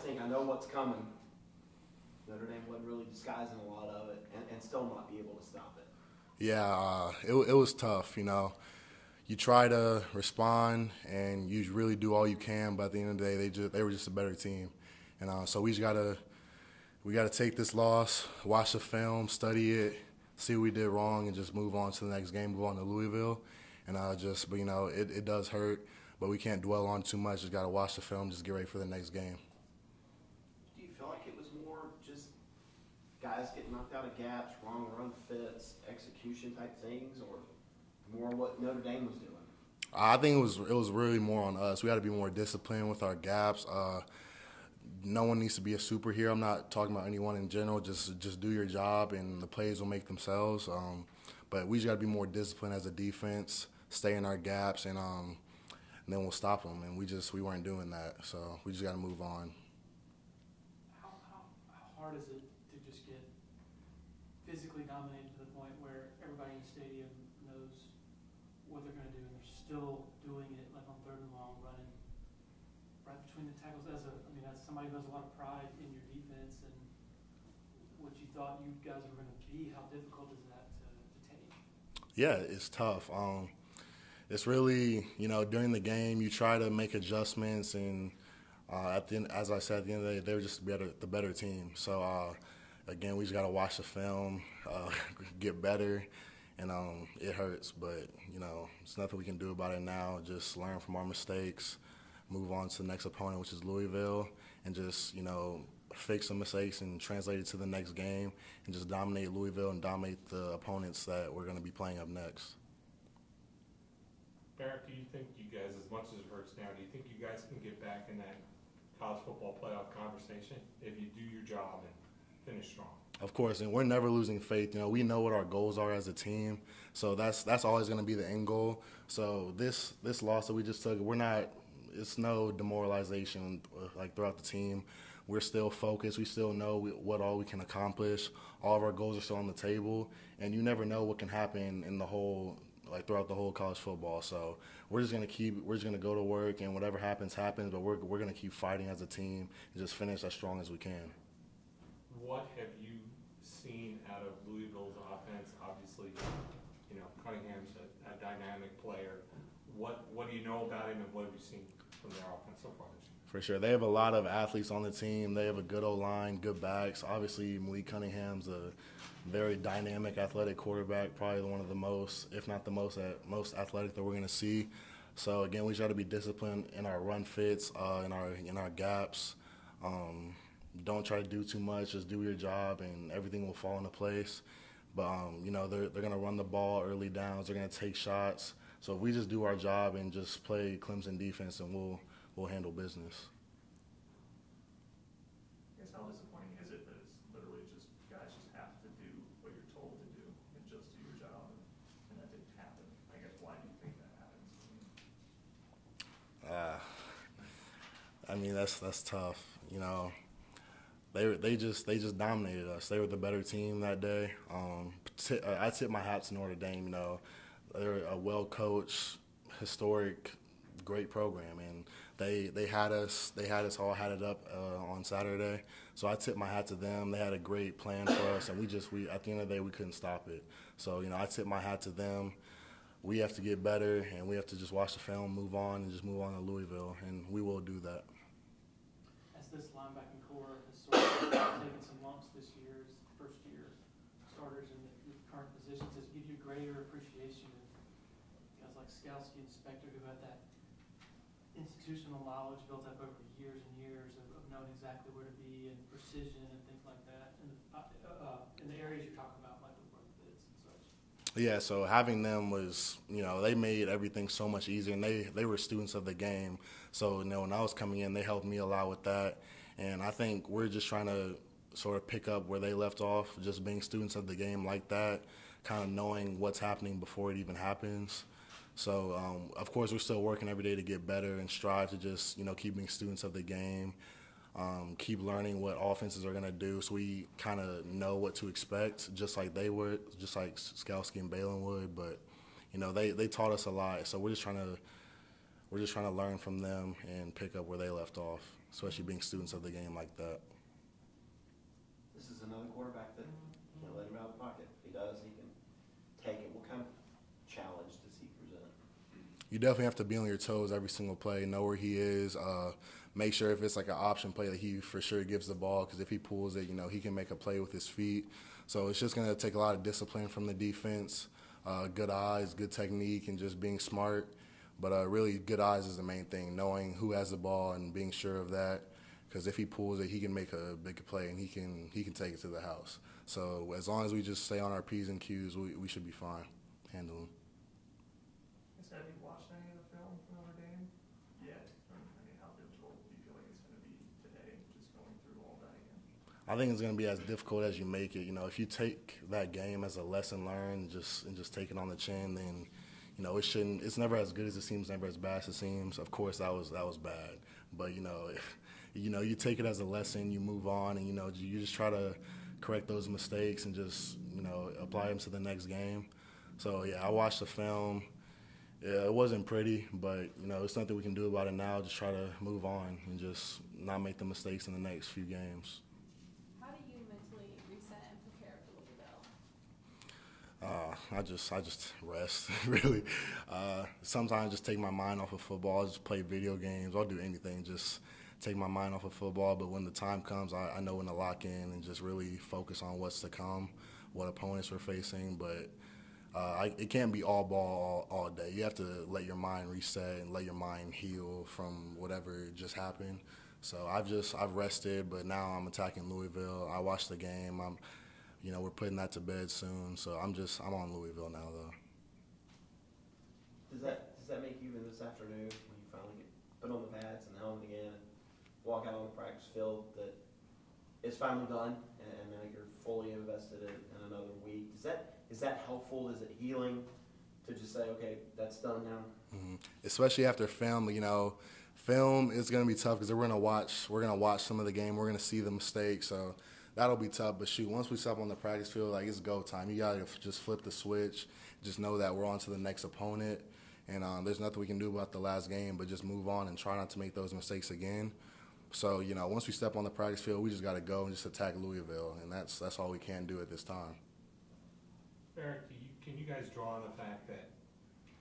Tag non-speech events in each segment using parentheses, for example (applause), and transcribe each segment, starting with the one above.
think I know what's coming. Notre Dame wasn't really disguising a lot of it, and, and still not be able to stop it. Yeah, uh, it, it was tough. You know, you try to respond and you really do all you can, but at the end of the day, they just they were just a better team, and uh, so we just gotta we gotta take this loss, watch the film, study it, see what we did wrong, and just move on to the next game, move on to Louisville, and uh, just but you know it, it does hurt, but we can't dwell on too much. Just gotta watch the film, just get ready for the next game. Do you feel like it was more just guys getting knocked out of gaps, wrong run fits, execution type things, or more what Notre Dame was doing? I think it was it was really more on us. We had to be more disciplined with our gaps. Uh, no one needs to be a superhero. I'm not talking about anyone in general. Just just do your job, and the plays will make themselves. Um, but we just got to be more disciplined as a defense, stay in our gaps, and um, and then we'll stop them. And we just we weren't doing that, so we just got to move on. How, how, how hard is it to just get physically dominated to the point where everybody in the stadium knows what they're going to do, and they're still doing it like on third and long, running right between the tackles? As a, I mean, as somebody who has a lot of pride in your defense and what you thought you guys were going to be, how difficult is that to, to take? Yeah, it's tough. Um, it's really, you know, during the game, you try to make adjustments, and uh, at the end, as I said, at the end of the day, they're just better, the better team. So uh, again, we just got to watch the film, uh, (laughs) get better, and um, it hurts, but you know, there's nothing we can do about it now. Just learn from our mistakes, move on to the next opponent, which is Louisville, and just you know fix some mistakes and translate it to the next game, and just dominate Louisville and dominate the opponents that we're going to be playing up next. Barrett, do you think you guys, as much as it hurts now, do you think you guys can get back in that college football playoff conversation if you do your job and finish strong? Of course, and we're never losing faith. You know, we know what our goals are as a team, so that's that's always going to be the end goal. So this this loss that we just took, we're not. It's no demoralization uh, like throughout the team. We're still focused. We still know what all we can accomplish. All of our goals are still on the table, and you never know what can happen in the whole like throughout the whole college football. So we're just gonna keep we're just gonna go to work and whatever happens happens. But we're we're gonna keep fighting as a team and just finish as strong as we can. What have you out of Louisville's offense? Obviously, you know Cunningham's a, a dynamic player. What what do you know about him and what have you seen from their offense so far this year? For sure, they have a lot of athletes on the team. They have a good O line, good backs. Obviously, Malik Cunningham's a very dynamic, athletic quarterback. Probably one of the most, if not the most, most athletic that we're going to see. So again, we try to be disciplined in our run fits, uh, in our in our gaps. Um, don't try to do too much. Just do your job, and everything will fall into place. But um, you know, they're they're going to run the ball early downs. They're going to take shots. So if we just do our job and just play Clemson defense, and we'll we'll handle business. I guess how disappointing is it that it's literally just guys just have to do what you're told to do and just do your job, and, that didn't happen? I guess why do you think that happens? Uh, I mean that's that's tough. You know, they they just they just dominated us. They were the better team that day. Um, t- I tip my hat to Notre Dame. You know, they're a well coached, historic, great program, and they they had us they had us all it up uh, on Saturday. So I tip my hat to them. They had a great plan for us, and we just we at the end of the day we couldn't stop it. So you know I tip my hat to them. We have to get better, and we have to just watch the film, move on, and just move on to Louisville, and we will do that. This linebacking corps has sort of (coughs) taken some lumps this year, as first year starters in the current positions, it give you greater appreciation of guys like Skalski and Spector who had that institutional knowledge built up over years and years of, of knowing exactly where to be and precision and things like that, and uh, uh, in the areas you're talking about, like the run fits and such. Yeah, so having them was, you know, they made everything so much easier, and they they were students of the game. So, you know, when I was coming in, they helped me a lot with that, and I think we're just trying to sort of pick up where they left off, just being students of the game like that, kind of knowing what's happening before it even happens. So, um, of course, we're still working every day to get better and strive to just, you know, keep being students of the game, um, keep learning what offenses are going to do so we kind of know what to expect, just like they would, just like Skalski and Baylon would. But, you know, they, they taught us a lot. So we're just trying to we're just trying to learn from them and pick up where they left off, especially being students of the game like that. This is another quarterback that, can't let him out of the pocket. If he does, he can take it. What kind of challenge does he present? You definitely have to be on your toes every single play, know where he is, uh, make sure if it's like an option play that he for sure gives the ball because if he pulls it, you know, he can make a play with his feet. So it's just going to take a lot of discipline from the defense, uh, good eyes, good technique, and just being smart. But uh, really, good eyes is the main thing, knowing who has the ball and being sure of that. Because if he pulls it, he can make a big play and he can he can take it to the house. So as long as we just stay on our p's and q's, we, we should be fine handling. Has have you watched any of the film from Notre Dame yet? I mean, how difficult do you feel like it's gonna be today, just going through all that again? I think it's going to be as difficult as you make it. You know, if you take that game as a lesson learned, just and just take it on the chin, then you know it shouldn't. It's never as good as it seems, never as bad as it seems. Of course, that was that was bad, but you know, if, you know, you take it as a lesson, you move on, and you know, you just try to correct those mistakes and just you know apply them to the next game. So yeah, I watched the film. Yeah, it wasn't pretty, but you know, it's nothing we can do about it now. Just try to move on and just not make the mistakes in the next few games. How do you mentally reset and prepare for Louisville? Uh, I just I just rest (laughs) really. Uh, sometimes I just take my mind off of football. I just play video games. I'll do anything. Just take my mind off of football. But when the time comes, I, I know when to lock in and just really focus on what's to come, what opponents we're facing. But uh, I, it can't be all ball all, all day. You have to let your mind reset and let your mind heal from whatever just happened. So I've just I've rested, but now I'm attacking Louisville. I watched the game. I'm you know, we're putting that to bed soon. So I'm just I'm on Louisville now though. Does that, does that make you even this afternoon, when you finally get, put on the pads and the helmet again, and walk out on the practice field, that it's finally done, and, and now you're fully invested in, in another week? Is that, is that helpful? Is it healing to just say, okay, that's done now? hmm Especially after film, you know, film is gonna be tough because we're gonna watch we're gonna watch some of the game. We're gonna see the mistakes, so that'll be tough. But shoot, once we step on the practice field, like it's go time. You gotta just flip the switch. Just know that we're on to the next opponent, and um, there's nothing we can do about the last game, but just move on and try not to make those mistakes again. So you know, once we step on the practice field, we just gotta go and just attack Louisville, and that's that's all we can do at this time. Eric, you, can you guys draw on the fact that,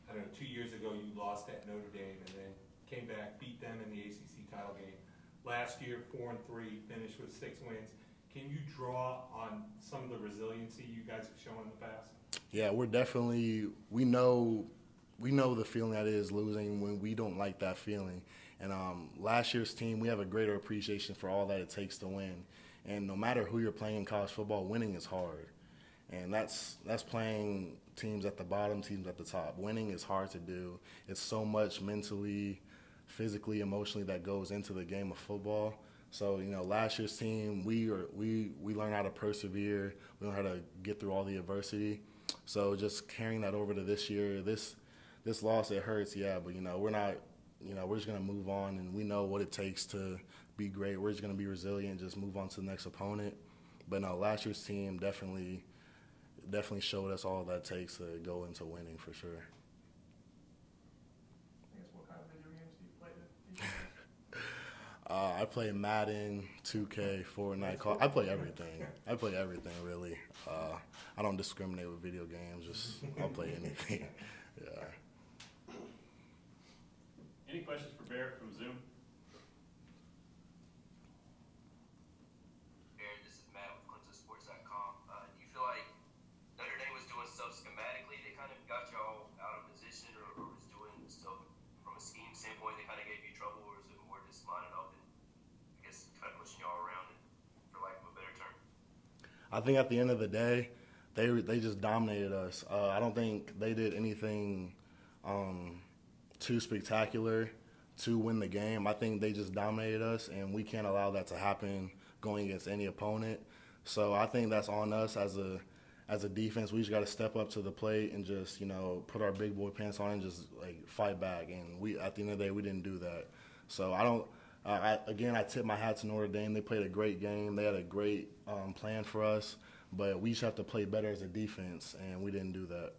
I don't know, two years ago you lost at Notre Dame and then came back, beat them in the ACC title game. Last year, four and three, finished with six wins. Can you draw on some of the resiliency you guys have shown in the past? Yeah, we're definitely we know we know the feeling that is losing when we don't like that feeling. And um, last year's team, we have a greater appreciation for all that it takes to win. And no matter who you're playing in college football, winning is hard. And that's that's playing teams at the bottom, teams at the top. Winning is hard to do. It's so much mentally, physically, emotionally that goes into the game of football. So you know, last year's team, we are we we learned how to persevere. We learned how to get through all the adversity. So just carrying that over to this year, this this loss it hurts, yeah, but you know we're not, you know we're just gonna move on, and we know what it takes to be great. We're just gonna be resilient, just move on to the next opponent. But no, last year's team definitely definitely showed us all that takes to go into winning for sure. I guess what kind of video games do you play that you guys? Uh, I play Madden, 2K, Fortnite. Call. I play everything. I play everything really. Uh, I don't discriminate with video games. Just I'll play anything. (laughs) yeah. Any questions for Barrett from I think at the end of the day, they they just dominated us. Uh, I don't think they did anything um, too spectacular to win the game. I think they just dominated us, and we can't allow that to happen going against any opponent. So I think that's on us as a as a defense. We just got to step up to the plate and just you know put our big boy pants on and just like fight back. And we at the end of the day, we didn't do that. So I don't. Uh, I, again, I tip my hat to Notre Dame. They played a great game. They had a great um, plan for us, but we just have to play better as a defense, and we didn't do that.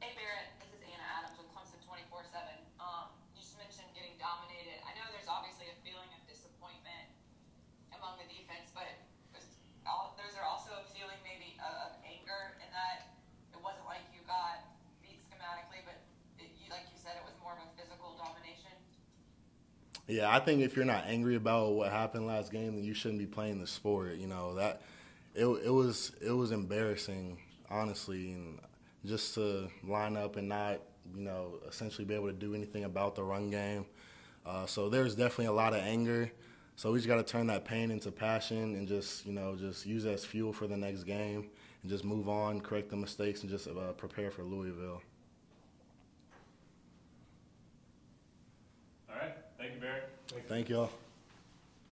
Hey Barrett, this is Anna Adams with Clemson Yeah, I think if you're not angry about what happened last game, then you shouldn't be playing the sport. You know that it it was it was embarrassing, honestly, and just to line up and not you know essentially be able to do anything about the run game. Uh, so there's definitely a lot of anger. So we just got to turn that pain into passion and just you know just use it as fuel for the next game and just move on, correct the mistakes, and just uh, prepare for Louisville. All right, thank you, Barrett. Thank y'all.